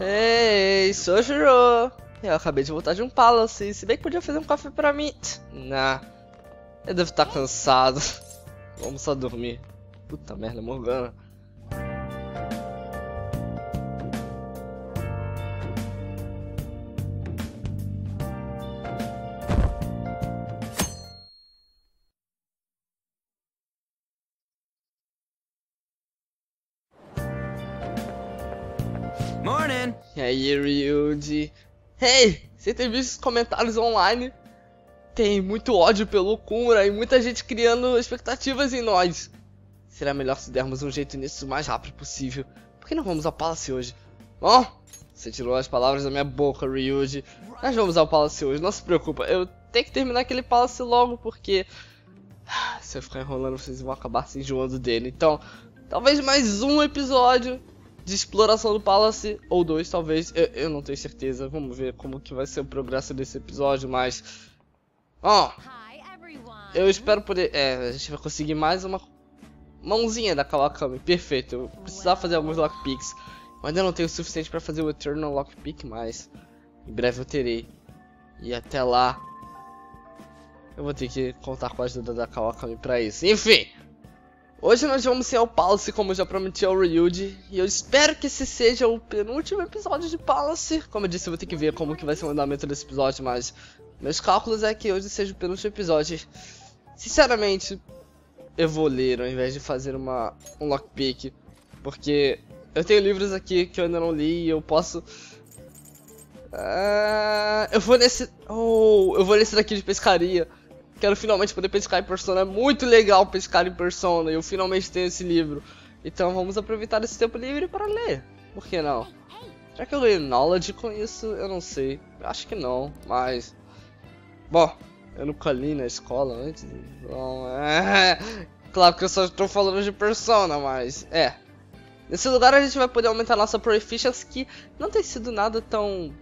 Ei, sou Juro. Eu acabei de voltar de um palace, se bem que podia fazer um café pra mim. Nah, eu devo estar cansado. Vamos só dormir. Puta merda, Morgana. Aí, Ryuji? Hey, você tem visto os comentários online? Tem muito ódio pelo Kumura e muita gente criando expectativas em nós. Será melhor se dermos um jeito nisso o mais rápido possível. Por que não vamos ao Palace hoje? Bom, você tirou as palavras da minha boca, Ryuji. Nós vamos ao Palace hoje, não se preocupa. Eu tenho que terminar aquele Palace logo porque... Se eu ficar enrolando, vocês vão acabar se enjoando dele. Então, talvez mais um episódio de exploração do Palace, ou dois talvez, eu, eu, não tenho certeza, vamos ver como que vai ser o progresso desse episódio, mas... Ó, oh, eu espero poder... É, a gente vai conseguir mais uma mãozinha da Kawakami, perfeito, eu precisava fazer alguns lockpicks, eu ainda não tenho o suficiente para fazer o Eternal Lockpick, mas em breve eu terei, e até lá... Eu vou ter que contar com a ajuda da Kawakami pra isso, enfim... Hoje nós vamos ser ao Palace, como já prometi ao Ryuji, e eu espero que esse seja o penúltimo episódio de Palace. Como eu disse, eu vou ter que ver como que vai ser o andamento desse episódio, mas meus cálculos é que hoje seja o penúltimo episódio. Sinceramente, eu vou ler ao invés de fazer uma, um lockpick, porque eu tenho livros aqui que eu ainda não li e eu posso... Uh, eu vou nesse... Oh, eu vou nesse daqui de pescaria. Quero finalmente poder pescar em Persona. É muito legal pescar em Persona. Eu finalmente tenho esse livro. Então vamos aproveitar esse tempo livre para ler. Por que não? Será que eu ganhei knowledge com isso? Eu não sei. Acho que não, mas... Bom, eu nunca li na escola antes. Então, é... Claro que eu só estou falando de Persona, mas... É. Nesse lugar a gente vai poder aumentar nossa Proficiency, que não tem sido nada tão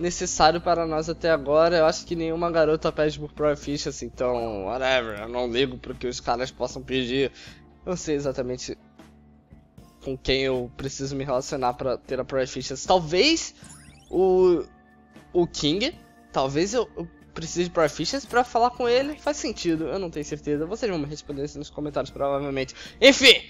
necessário para nós até agora. Eu acho que nenhuma garota pede por Proficiency, então, whatever. Eu não ligo para que os caras possam pedir. Eu sei exatamente com quem eu preciso me relacionar para ter a Proficiency. Talvez o, o King, talvez eu, eu precise de Proficiency para falar com ele. Faz sentido, eu não tenho certeza. Vocês vão me responder isso nos comentários, provavelmente. Enfim,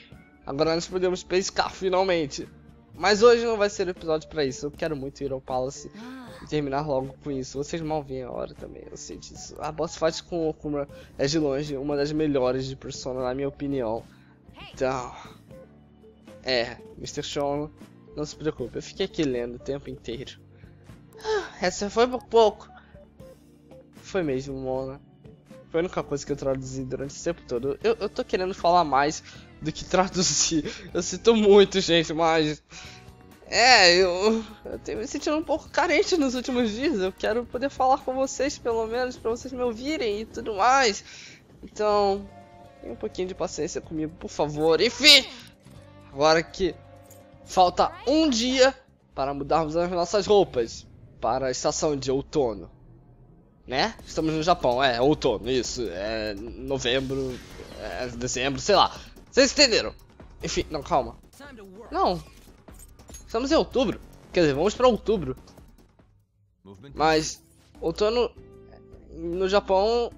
agora nós podemos pescar finalmente. Mas hoje não vai ser o episódio para isso. Eu quero muito ir ao Palace e terminar logo com isso. Vocês mal veem a hora também, eu sei disso. A boss fight com Okuma é de longe uma das melhores de Persona, na minha opinião. Então. É, Mr. Sean, não se preocupe, eu fiquei aqui lendo o tempo inteiro. Essa foi por pouco. Foi mesmo, Mona. Foi a única coisa que eu traduzi durante esse tempo todo. Eu, eu tô querendo falar mais do que traduzir. Eu sinto muito, gente, mas. É, eu, eu tenho me sentindo um pouco carente nos últimos dias. Eu quero poder falar com vocês, pelo menos, para vocês me ouvirem e tudo mais. Então, tenha um pouquinho de paciência comigo, por favor. Enfim, agora que falta um dia para mudarmos as nossas roupas para a estação de outono né? Estamos no Japão, é outono, isso, é novembro, é dezembro, sei lá. Vocês entenderam? Enfim, não, calma. Não. Estamos em outubro. Quer dizer, vamos para outubro. Mas outono no Japão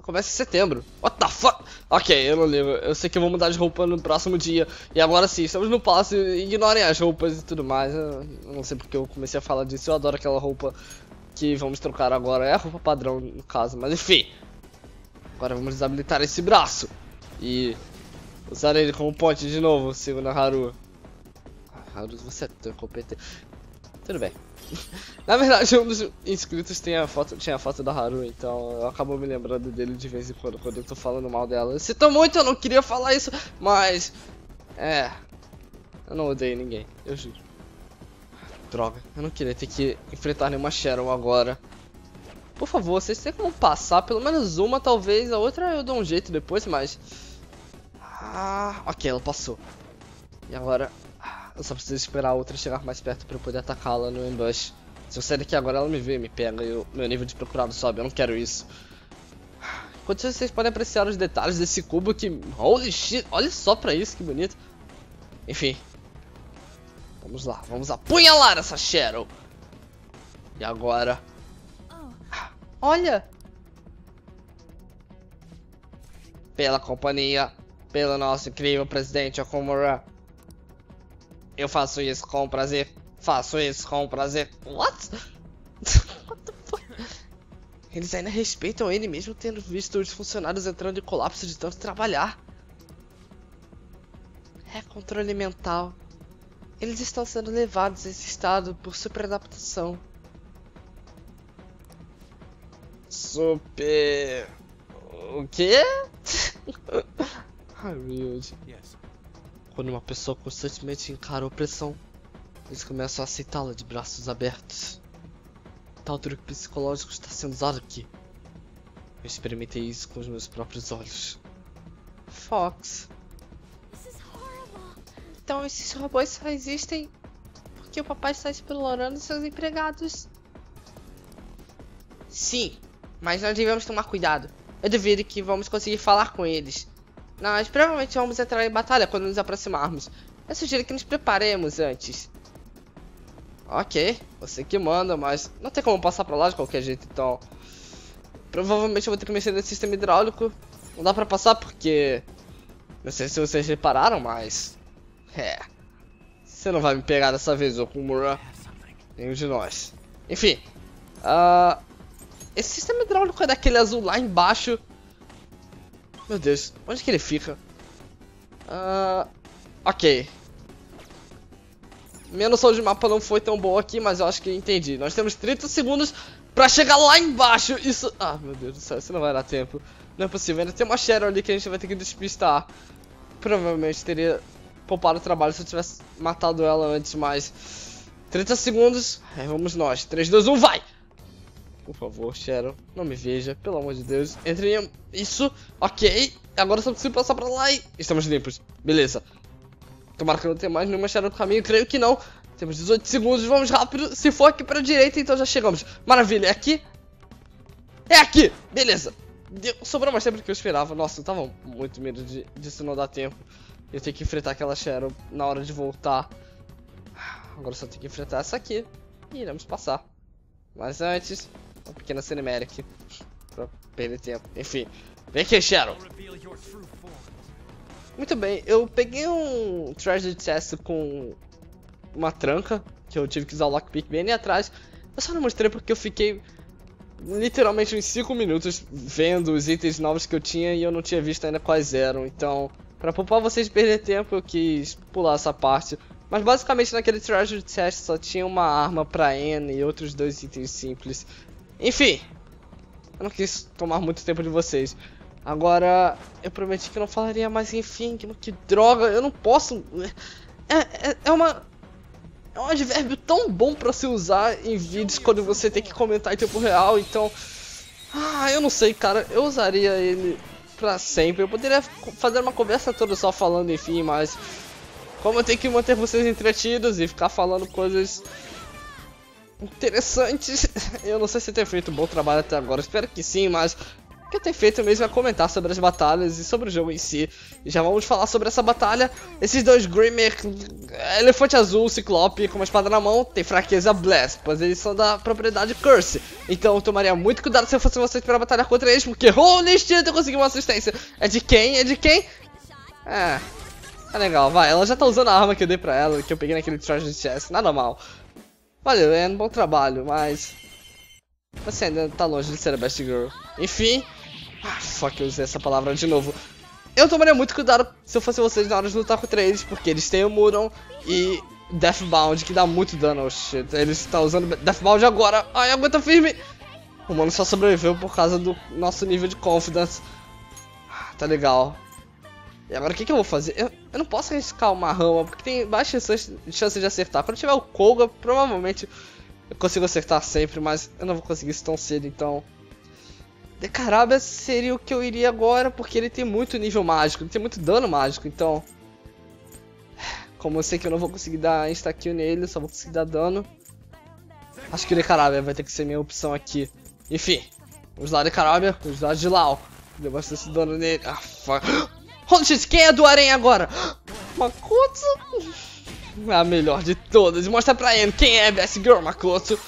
começa em setembro. What the fuck? Ok, eu não lembro. Eu sei que eu vou mudar de roupa no próximo dia. E agora sim, estamos no palácio. Ignorem as roupas e tudo mais. Eu não sei porque eu comecei a falar disso. Eu adoro aquela roupa que vamos trocar agora é a roupa padrão no caso, mas enfim. Agora vamos desabilitar esse braço e usar ele como ponte de novo, segundo a Haru. Você é tão competente. Tudo bem. Na verdade, um dos inscritos tem a foto, tinha a foto da Haru, então eu acabo me lembrando dele de vez em quando, quando eu tô falando mal dela. Eu sinto muito, eu não queria falar isso, mas... É... Eu não odeio ninguém, eu juro. Droga, eu não queria ter que enfrentar nenhuma Sharon agora. Por favor, vocês têm como passar pelo menos uma, talvez. A outra eu dou um jeito depois, mas... Ah, ok, ela passou. E agora... Eu só preciso esperar a outra chegar mais perto pra eu poder atacá-la no ambush. Se eu sair daqui agora, ela me vê, me pega e o meu nível de procurado sobe. Eu não quero isso. Enquanto vocês podem apreciar os detalhes desse cubo que... Holy shit, olha só pra isso, que bonito. Enfim, Vamos lá, vamos apunhalar essa Cheryl. E agora? Olha! Pela companhia, pelo nosso incrível presidente Okumura. Eu faço isso com prazer. Faço isso com prazer. What? What the fuck? Eles ainda respeitam ele mesmo tendo visto os funcionários entrando em colapso de tanto trabalhar. É controle mental. Eles estão sendo levados a esse estado por superadaptação. Super. O quê? Ai, weird. Quando uma pessoa constantemente encara a opressão, eles começam a aceitá-la de braços abertos. Tal truque psicológico está sendo usado aqui. Eu experimentei isso com os meus próprios olhos. Fox. Então esses robôs só existem porque o papai está explorando seus empregados. Sim, mas nós devemos tomar cuidado. Eu duvido que vamos conseguir falar com eles. Nós provavelmente vamos entrar em batalha quando nos aproximarmos. Eu sugiro que nos preparemos antes. Ok, você que manda, mas não tem como passar pra lá de qualquer jeito, então... Provavelmente eu vou ter que mexer nesse sistema hidráulico. Não dá pra passar porque... Não sei se vocês repararam, mas... É. Você não vai me pegar dessa vez, Okumura. Nenhum de nós. Enfim. Uh, esse sistema hidráulico é daquele azul lá embaixo. Meu Deus, onde que ele fica? Uh, ok. Minha noção de mapa não foi tão boa aqui, mas eu acho que entendi. Nós temos 30 segundos pra chegar lá embaixo. Isso... Ah, meu Deus do céu, isso não vai dar tempo. Não é possível, ainda tem uma Shadow ali que a gente vai ter que despistar. Provavelmente teria poupar o trabalho se eu tivesse matado ela antes, mas... 30 segundos, aí vamos nós. 3, 2, 1, vai! Por favor, Sharon, não me veja, pelo amor de Deus. Entre em... Isso, ok. Agora só preciso passar pra lá e... Estamos limpos, beleza. Tomara que não tenha mais nenhuma Sharon no caminho, creio que não. Temos 18 segundos, vamos rápido. Se for aqui pra direita, então já chegamos. Maravilha, é aqui? É aqui, beleza. Deu... Sobrou mais tempo do que eu esperava. Nossa, eu tava muito medo de, disso não dar tempo. Eu tenho que enfrentar aquela Shadow na hora de voltar. Agora só tenho que enfrentar essa aqui. E iremos passar. Mas antes, uma pequena cinematic. Pra perder tempo. Enfim. Vem aqui, Shadow. Muito bem, eu peguei um Treasure Chest com uma tranca. Que eu tive que usar o lockpick bem ali atrás. Eu só não mostrei porque eu fiquei literalmente uns 5 minutos vendo os itens novos que eu tinha e eu não tinha visto ainda quais eram. Então, Pra poupar vocês perder tempo, eu quis pular essa parte. Mas basicamente naquele Treasure Chest só tinha uma arma pra N e outros dois itens simples. Enfim, eu não quis tomar muito tempo de vocês. Agora, eu prometi que não falaria mais enfim, que, que droga, eu não posso... É, é, é uma... É um advérbio tão bom pra se usar em vídeos quando você tem que comentar em tempo real, então... Ah, eu não sei, cara, eu usaria ele pra sempre. Eu poderia fazer uma conversa toda só falando, enfim, mas como eu tenho que manter vocês entretidos e ficar falando coisas interessantes, eu não sei se ter feito um bom trabalho até agora. Espero que sim, mas o que tenho feito mesmo é comentar sobre as batalhas e sobre o jogo em si. E já vamos falar sobre essa batalha. Esses dois Grimmer, Elefante Azul, Ciclope com uma espada na mão, tem fraqueza Blast, pois eles são da propriedade Curse. Então eu tomaria muito cuidado se eu fosse vocês para batalhar contra eles, porque holy shit, eu consegui uma assistência. É de quem? É de quem? É... Tá legal, vai. Ela já tá usando a arma que eu dei pra ela, que eu peguei naquele Treasure Chest. Nada mal. Valeu, é um bom trabalho, mas... Você ainda tá longe de ser a Best Girl. Enfim... Ah, fuck, eu usei essa palavra de novo. Eu tomaria muito cuidado se eu fosse vocês na hora de lutar contra eles, porque eles têm o Muron e Deathbound, que dá muito dano. Oh shit, eles estão usando Deathbound agora. Ai, aguenta firme. O mano só sobreviveu por causa do nosso nível de confidence. Ah, tá legal. E agora o que, que eu vou fazer? Eu, eu não posso arriscar uma rama, porque tem baixa chance de acertar. Quando tiver o Koga, provavelmente eu consigo acertar sempre, mas eu não vou conseguir isso tão cedo, então... Decarabia seria o que eu iria agora, porque ele tem muito nível mágico, ele tem muito dano mágico, então... Como eu sei que eu não vou conseguir dar insta-kill nele, só vou conseguir dar dano. Acho que o Decarabia vai ter que ser minha opção aqui. Enfim, vamos lá Decarabia, vamos lá de Lau. Deu bastante dano nele. Ah, fuck. Shit, quem é do Aranha agora? Makoto? A melhor de todas. Mostra pra ele quem é Best Girl, Makoto.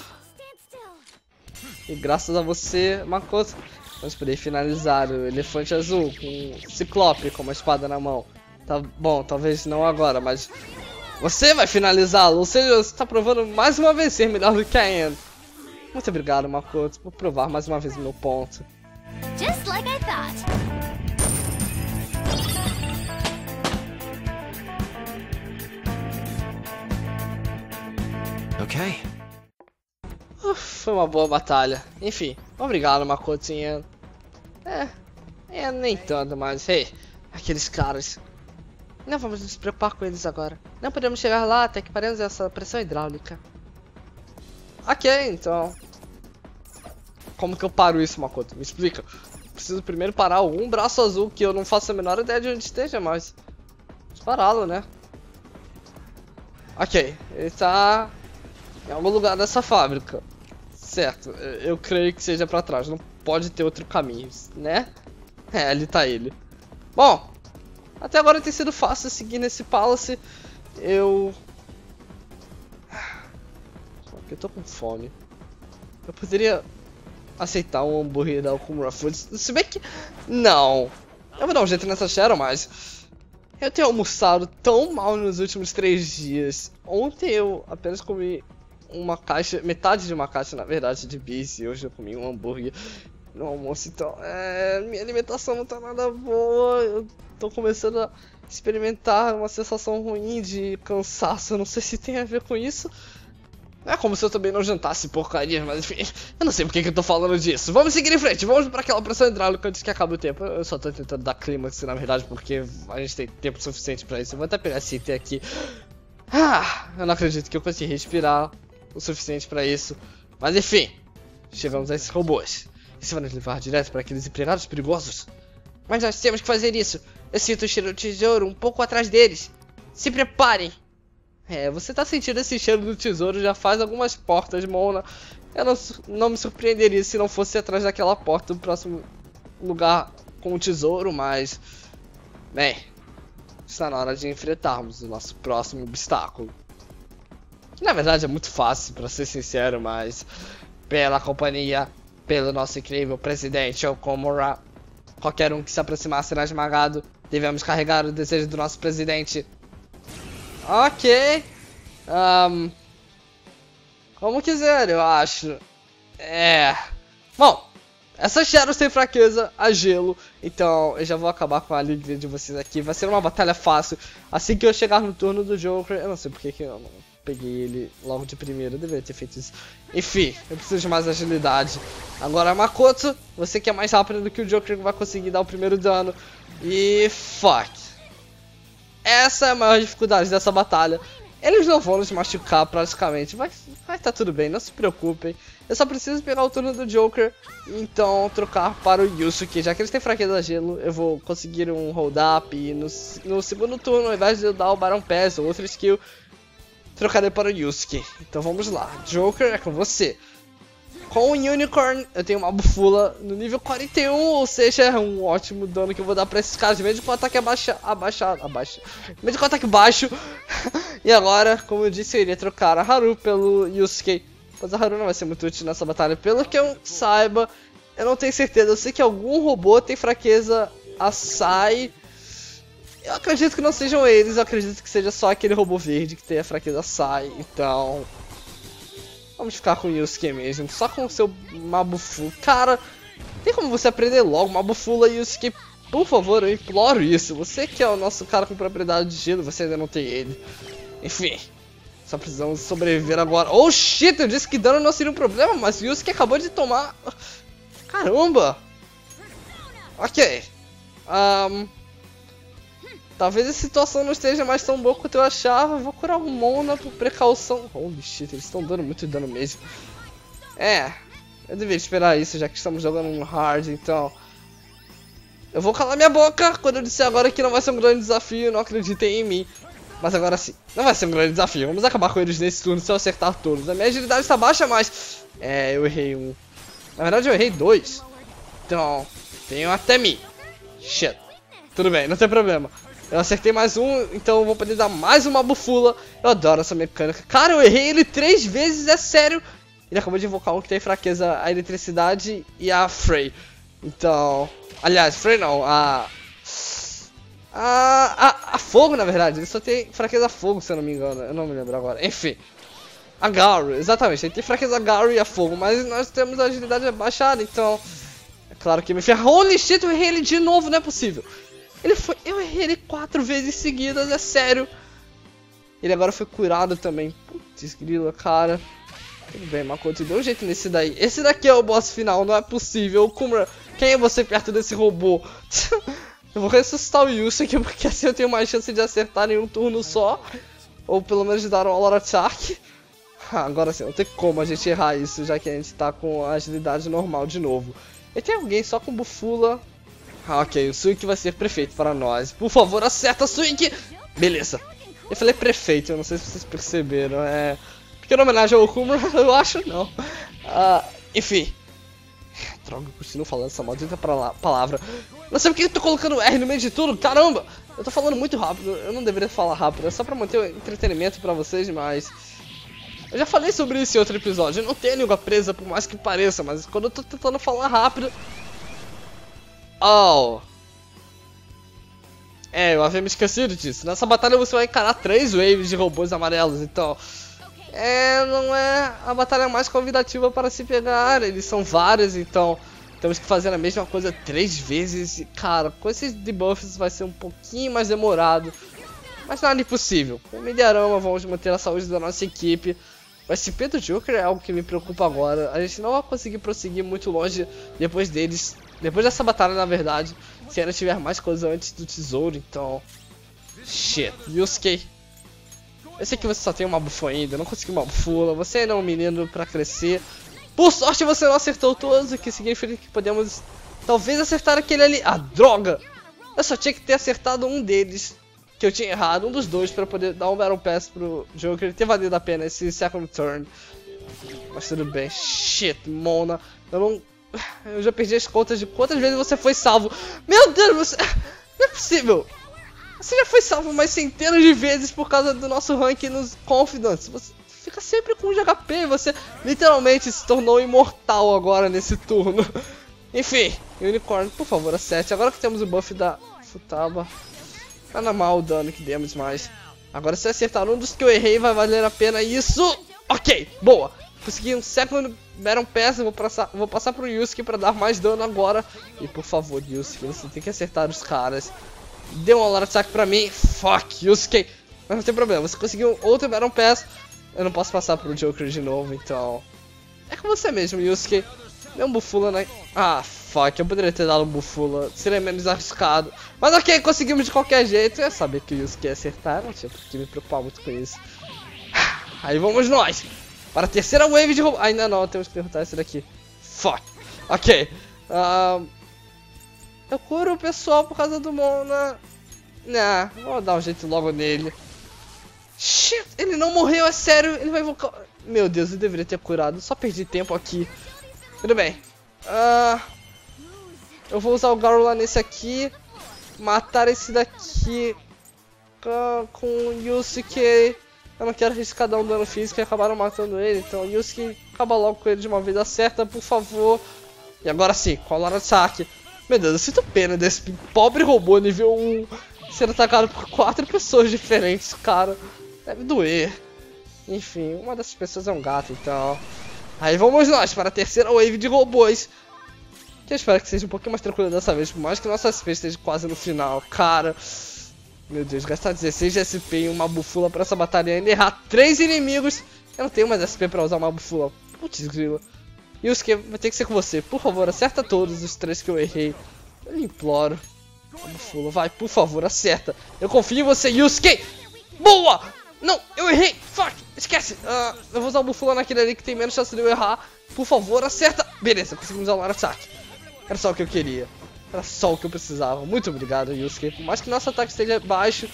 E graças a você, Makoto, vamos poder finalizar o elefante azul com o ciclope com uma espada na mão. Tá bom, talvez não agora, mas você vai finalizá-lo. Ou seja, você está provando mais uma vez ser melhor do que a Anne. Muito obrigado, Makoto, por provar mais uma vez o meu ponto. Just like I thought. Ok. Uf, foi uma boa batalha. Enfim, obrigado, Makotinha. É, é, nem tanto, mas, hey, aqueles caras. Não vamos nos preocupar com eles agora. Não podemos chegar lá até que paremos essa pressão hidráulica. Ok, então. Como que eu paro isso, Makoto? Me explica. Preciso primeiro parar um braço azul que eu não faço a menor ideia de onde esteja, mas... Pará-lo, né? Ok, ele tá em algum lugar dessa fábrica. Certo, eu creio que seja pra trás, não pode ter outro caminho, né? É, ali tá ele. Bom, até agora tem sido fácil seguir nesse Palace. Eu... Eu tô com fome. Eu poderia aceitar um hambúrguer da Okumura Foods. Se bem que... Não. Eu vou dar um jeito nessa Shadow, mas... Eu tenho almoçado tão mal nos últimos três dias. Ontem eu apenas comi uma caixa, metade de uma caixa, na verdade, de bis. E hoje eu comi um hambúrguer no almoço. Então, é, minha alimentação não tá nada boa. Eu tô começando a experimentar uma sensação ruim de cansaço. Não sei se tem a ver com isso. É como se eu também não jantasse porcaria, mas enfim, eu não sei porque que eu tô falando disso. Vamos seguir em frente, vamos para aquela pressão hidráulica antes que acabe o tempo. Eu só tô tentando dar clímax, na verdade, porque a gente tem tempo suficiente pra isso. Eu vou até pegar esse item aqui. Ah, eu não acredito que eu consegui respirar o suficiente para isso. Mas enfim, chegamos a esses robôs. Isso vai nos levar direto para aqueles empregados perigosos. Mas nós temos que fazer isso. Eu sinto o cheiro do tesouro um pouco atrás deles. Se preparem. É, você tá sentindo esse cheiro do tesouro já faz algumas portas, Mona. Eu não, não me surpreenderia se não fosse atrás daquela porta do próximo lugar com o tesouro, mas... Bem, está na hora de enfrentarmos o nosso próximo obstáculo. Na verdade é muito fácil, para ser sincero, mas pela companhia, pelo nosso incrível presidente Okomura, qualquer um que se aproximasse será esmagado. Devemos carregar o desejo do nosso presidente. Ok. Um, como quiser, eu acho. É. Bom, essa Shadows tem fraqueza a gelo, então eu já vou acabar com a liga de vocês aqui. Vai ser uma batalha fácil. Assim que eu chegar no turno do Joker, eu não sei porque que eu não peguei ele logo de primeiro, eu deveria ter feito isso. Enfim, eu preciso de mais agilidade. Agora, Makoto, você que é mais rápido do que o Joker vai conseguir dar o primeiro dano. E fuck. Essa é a maior dificuldade dessa batalha. Eles não vão nos machucar praticamente, vai, vai tá tudo bem, não se preocupem. Eu só preciso pegar o turno do Joker e então trocar para o Yusuke. Já que eles têm fraqueza a gelo, eu vou conseguir um hold up e no, no segundo turno, ao invés de eu dar o Baron Pass ou outro skill, trocarei para o Yusuke. Então vamos lá, Joker é com você. Com o Unicorn, eu tenho uma bufula no nível 41, ou seja, é um ótimo dano que eu vou dar pra esses caras, mesmo com o ataque abaixa, abaixa, abaixa, mesmo com o ataque baixo. e agora, como eu disse, eu iria trocar a Haru pelo Yusuke, mas a Haru não vai ser muito útil nessa batalha, pelo que eu saiba, eu não tenho certeza, eu sei que algum robô tem fraqueza a Sai, eu acredito que não sejam eles, eu acredito que seja só aquele robô verde que tem a fraqueza Sai, então... Vamos ficar com o Yusuke mesmo, só com o seu Mabufu. Cara, tem como você aprender logo Mabufula Yusuke? Por favor, eu imploro isso. Você que é o nosso cara com propriedade de gelo, você ainda não tem ele. Enfim, só precisamos sobreviver agora. Oh shit, eu disse que dano não seria um problema, mas Yusuke acabou de tomar... Caramba! Ok. Um, Talvez a situação não esteja mais tão boa quanto eu achava. Vou curar o Mona por precaução. Holy shit, eles estão dando muito dano mesmo. É, eu deveria esperar isso, já que estamos jogando um hard, então... Eu vou calar minha boca quando eu disser agora que não vai ser um grande desafio, não acreditem em mim. Mas agora sim, não vai ser um grande desafio. Vamos acabar com eles nesse turno se eu acertar todos. A minha agilidade está baixa, mas... É, eu errei um. Na verdade eu errei dois. Então, tenho até mim. Shit. Tudo bem, não tem problema. Eu acertei mais um, então eu vou poder dar mais uma bufula. Eu adoro essa mecânica. Cara, eu errei ele três vezes, é sério. Ele acabou de invocar um que tem fraqueza a eletricidade e a Frey. Então... Aliás, Frey não, a... A, a, a fogo, na verdade. Ele só tem fraqueza a fogo, se eu não me engano. Eu não me lembro agora. Enfim. A Gary, exatamente. Ele tem fraqueza a Gary e a fogo. Mas nós temos a agilidade baixada, então... É claro que me ferra. Holy shit, eu errei ele de novo, não é possível. Ele foi. Eu errei ele quatro vezes seguidas, é sério. Ele agora foi curado também. Putz, grila, cara. Tudo bem, Makoto, deu um jeito nesse daí. Esse daqui é o boss final, não é possível. Kumra, quem é você perto desse robô? eu vou ressuscitar o Yusuke, porque assim eu tenho mais chance de acertar em um turno só. Ou pelo menos de dar um All Attack. Agora sim, não tem como a gente errar isso, já que a gente tá com a agilidade normal de novo. E tem alguém só com bufula ah, ok, o Suik vai ser prefeito para nós. Por favor, acerta, Suik! Beleza. Eu falei prefeito, eu não sei se vocês perceberam. É. Pequena homenagem ao Kumra, eu acho não. Uh, enfim. Droga, eu continuo falando essa maldita palavra. Não sei porque eu tô colocando R no meio de tudo, caramba! Eu tô falando muito rápido, eu não deveria falar rápido, é só pra manter o entretenimento pra vocês, mas... Eu já falei sobre isso em outro episódio, eu não tenho língua presa, por mais que pareça, mas quando eu tô tentando falar rápido, Oh. É, eu havia me esquecido disso. Nessa batalha você vai encarar três waves de robôs amarelos, então... É, não é a batalha mais convidativa para se pegar. Eles são vários, então... Temos que fazer a mesma coisa três vezes. E, cara, com esses debuffs vai ser um pouquinho mais demorado. Mas nada impossível. Com o Mediarama vamos manter a saúde da nossa equipe. O SP do Joker é algo que me preocupa agora. A gente não vai conseguir prosseguir muito longe depois deles depois dessa batalha, na verdade, se ainda tiver mais coisa antes do tesouro, então... Shit. Yusuke. Eu sei que você só tem uma bufa ainda, não conseguiu uma bufula, você ainda é um menino pra crescer. Por sorte você não acertou todos, o que significa que podemos talvez acertar aquele ali. Ah, droga! Eu só tinha que ter acertado um deles, que eu tinha errado, um dos dois, pra poder dar um Battle Pass pro Joker ter valido a pena esse second turn. Mas tudo bem. Shit, Mona. Eu não eu já perdi as contas de quantas vezes você foi salvo. Meu Deus, você... Não é possível. Você já foi salvo mais centenas de vezes por causa do nosso ranking nos Confidence. Você fica sempre com 1 de HP. Você literalmente se tornou imortal agora nesse turno. Enfim, Unicorn, por favor, acerte. Agora que temos o buff da Futaba. Nada mal o dano que demos mais. Agora se acertar um dos que eu errei vai valer a pena isso. Ok, boa. Consegui um second Pass, eu vou passar, vou passar pro Yusuke pra dar mais dano agora. E por favor, Yusuke, você tem que acertar os caras. Deu um alarme ataque pra mim. Fuck, Yusuke. Mas não tem problema, você conseguiu outro Baron Pass. Eu não posso passar pro Joker de novo, então... É com você mesmo, Yusuke. Deu um Bufula na... Ah, fuck, eu poderia ter dado um Bufula. Seria menos arriscado. Mas ok, conseguimos de qualquer jeito. Eu sabia que o Yusuke ia acertar, não tinha por que me preocupar muito com isso. Aí vamos nós. Para a terceira wave de robô. Ainda não, temos que derrotar esse daqui. Fuck. Ok. Uh, eu curo o pessoal por causa do Mona. Nah, vou dar um jeito logo nele. Shit, ele não morreu, é sério. Ele vai invocar. Meu Deus, eu deveria ter curado. Só perdi tempo aqui. Tudo bem. Uh, eu vou usar o Garula nesse aqui. Matar esse daqui. Com o Yusuke. Eu não quero arriscar dar um dano físico e acabaram matando ele. Então, Yusuke, acaba logo com ele de uma vez. Acerta, por favor. E agora sim, com a Lara Saque. Meu Deus, eu sinto pena desse pobre robô nível 1 sendo atacado por quatro pessoas diferentes, cara. Deve doer. Enfim, uma dessas pessoas é um gato, então. Aí vamos nós para a terceira wave de robôs. Que eu espero que seja um pouquinho mais tranquilo dessa vez, por mais que nossa SP esteja quase no final. Cara, meu Deus, gastar 16 de SP em uma bufula pra essa batalha e ainda errar 3 inimigos. Eu não tenho mais SP pra usar uma bufula. Putz, grila. Yusuke, vai ter que ser com você. Por favor, acerta todos os três que eu errei. Eu imploro. Uma bufula, vai, por favor, acerta. Eu confio em você, Yusuke. Boa! Não, eu errei. Fuck, esquece. Uh, eu vou usar o bufula naquele ali que tem menos chance de eu errar. Por favor, acerta. Beleza, conseguimos usar o ataque. Era só o que eu queria. Era só o que eu precisava. Muito obrigado, Yusuke. Por mais que nosso ataque esteja baixo,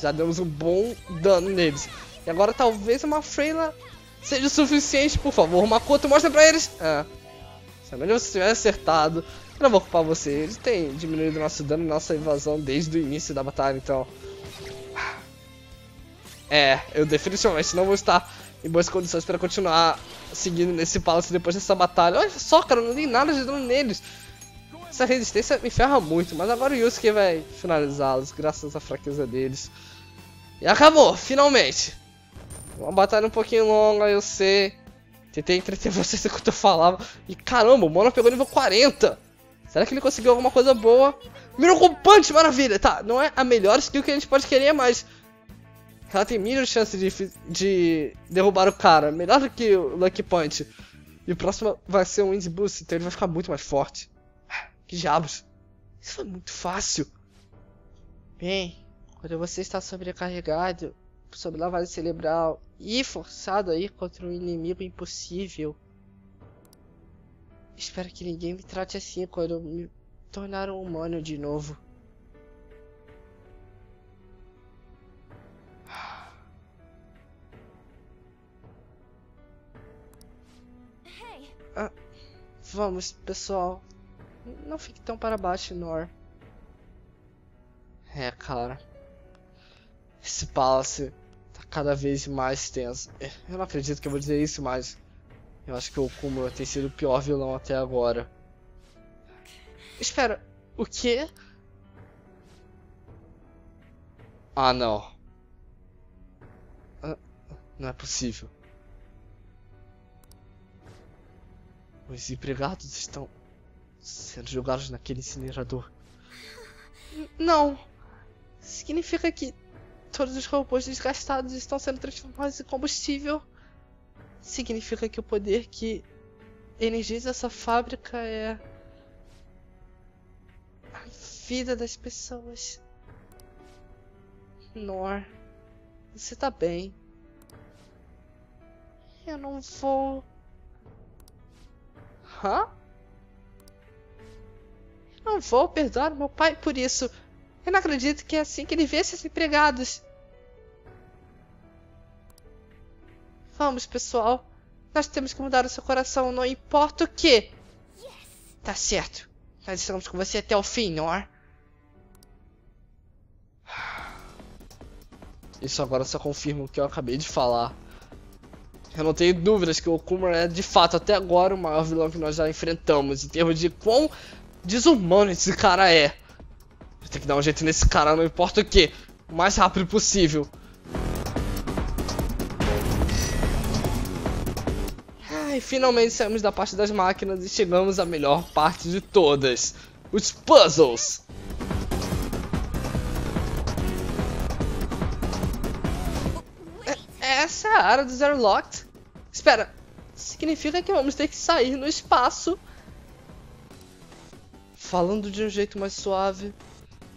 já demos um bom dano neles. E agora talvez uma Freila seja o suficiente, por favor. Makoto, mostra pra eles. Ah, se você tivesse acertado, Eu não vou culpar você, eles têm diminuído nosso dano, nossa invasão desde o início da batalha, então... É, eu definitivamente não vou estar em boas condições para continuar seguindo nesse palace depois dessa batalha. Olha só, cara, não tem nada de dano neles. Essa resistência me ferra muito, mas agora o Yusuke vai finalizá-los, graças à fraqueza deles. E acabou, finalmente! Uma batalha um pouquinho longa, eu sei. Tentei entreter vocês enquanto eu falava. E caramba, o Mono pegou nível 40! Será que ele conseguiu alguma coisa boa? Miracle Punch, maravilha! Tá, não é a melhor skill que a gente pode querer, mas... Ela tem mínima chance de, de derrubar o cara. Melhor do que o Lucky Punch. E o próximo vai ser um Wind Boost, então ele vai ficar muito mais forte. Que diabos? Isso foi muito fácil. Bem, quando você está sobrecarregado, sob lavagem cerebral e forçado a ir contra um inimigo impossível. Espero que ninguém me trate assim quando me tornar um humano de novo. Ah, vamos, pessoal. Não fique tão para baixo, Nor. É, cara. Esse palácio tá cada vez mais tenso. É, eu não acredito que eu vou dizer isso, mas... Eu acho que o Kuma tem sido o pior vilão até agora. Espera, o quê? Ah, não. Ah, não é possível. Os empregados estão sendo jogados naquele incinerador. Não. Significa que todos os robôs desgastados estão sendo transformados em combustível. Significa que o poder que energiza essa fábrica é a vida das pessoas. Nor, você tá bem. Eu não vou. Hã? Não vou perdoar meu pai por isso. Eu não acredito que é assim que ele vê esses empregados. Vamos, pessoal. Nós temos que mudar o seu coração, não importa o que. Tá certo. Nós estamos com você até o fim, não é? Isso agora só confirma o que eu acabei de falar. Eu não tenho dúvidas que o Okuma é de fato até agora o maior vilão que nós já enfrentamos. Em termos de quão desumano esse cara é. Eu tenho que dar um jeito nesse cara, não importa o que. O mais rápido possível. Ai, finalmente saímos da parte das máquinas e chegamos à melhor parte de todas. Os puzzles. É, essa é a área do Zero Locked? Espera, significa que vamos ter que sair no espaço Falando de um jeito mais suave,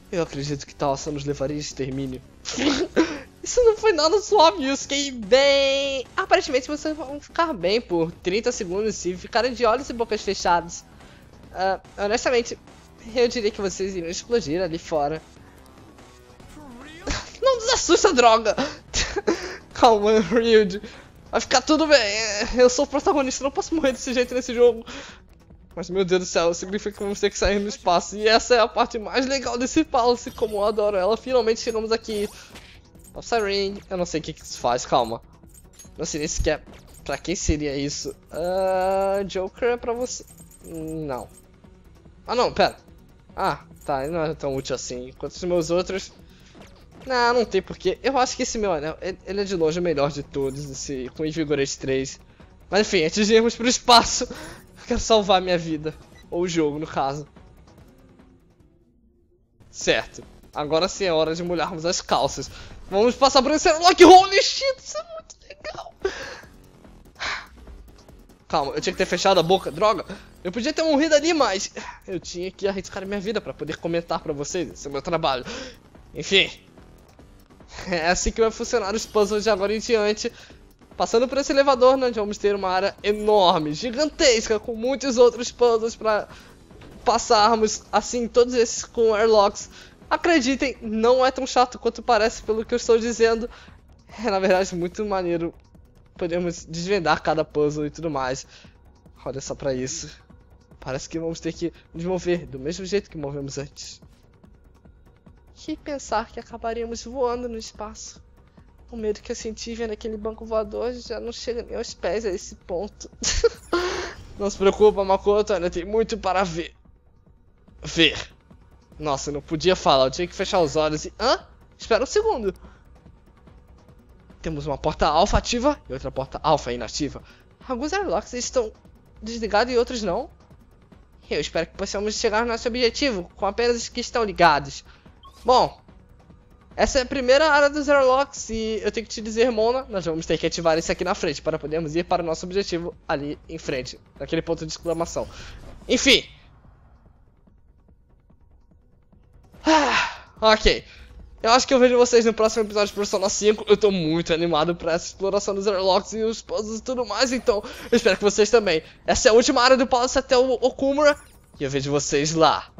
eu acredito que Talsa nos levaria a extermínio. Isso não foi nada suave, eu fiquei bem. Aparentemente vocês vão ficar bem por 30 segundos se ficarem de olhos e bocas fechados. Uh, honestamente, eu diria que vocês iriam explodir ali fora. não desassusta, droga! Calma, Ryuji. Vai ficar tudo bem. Eu sou o protagonista, não posso morrer desse jeito nesse jogo. Mas meu Deus do céu, significa que vamos ter que sair no espaço. E essa é a parte mais legal desse Palace, como eu adoro ela. Finalmente chegamos aqui. Nossa Ring. Eu não sei o que, que isso faz, calma. Não sei nem sequer pra quem seria isso. Uh, Joker é pra você. Não. Ah não, pera. Ah, tá, não é tão útil assim. Enquanto os meus outros. Não, não tem porquê. Eu acho que esse meu anel, ele é de longe o melhor de todos, esse com Invigorate 3. Mas enfim, antes de irmos pro espaço, quero salvar minha vida. Ou o jogo, no caso. Certo. Agora sim é hora de molharmos as calças. Vamos passar por esse lock. Holy shit, isso é muito legal. Calma, eu tinha que ter fechado a boca, droga. Eu podia ter morrido ali, mas eu tinha que arriscar minha vida para poder comentar para vocês. Esse é o meu trabalho. Enfim. É assim que vai funcionar os puzzles de agora em diante. Passando por esse elevador, nós vamos ter uma área enorme, gigantesca, com muitos outros puzzles para passarmos, assim, todos esses com airlocks. Acreditem, não é tão chato quanto parece pelo que eu estou dizendo. É, na verdade, muito maneiro. Podemos desvendar cada puzzle e tudo mais. Olha só pra isso. Parece que vamos ter que nos mover do mesmo jeito que movemos antes. E pensar que acabaríamos voando no espaço. O medo que eu senti vendo aquele banco voador já não chega nem aos pés a esse ponto. não se preocupa, Makoto, ainda tem muito para ver. Ver. Nossa, não podia falar, eu tinha que fechar os olhos e. Hã? Espera um segundo. Temos uma porta alfa ativa e outra porta alfa inativa. Alguns airlocks estão desligados e outros não. Eu espero que possamos chegar ao nosso objetivo com apenas os que estão ligados. Bom, essa é a primeira área dos airlocks e eu tenho que te dizer, Mona, nós vamos ter que ativar isso aqui na frente para podermos ir para o nosso objetivo ali em frente, naquele ponto de exclamação. Enfim. Ah, ok. Eu acho que eu vejo vocês no próximo episódio de Persona 5. Eu tô muito animado pra essa exploração dos airlocks e os puzzles e tudo mais, então eu espero que vocês também. Essa é a última área do Palace até o Okumura e eu vejo vocês lá.